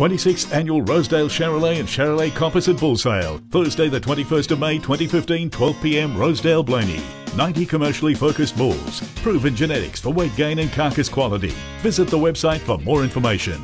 26th Annual Rosedale Charolais and Charolais Composite Bull Sale. Thursday, the 21st of May 2015, 12pm, Rosedale, Blayney. 90 commercially focused bulls. Proven genetics for weight gain and carcass quality. Visit the website for more information.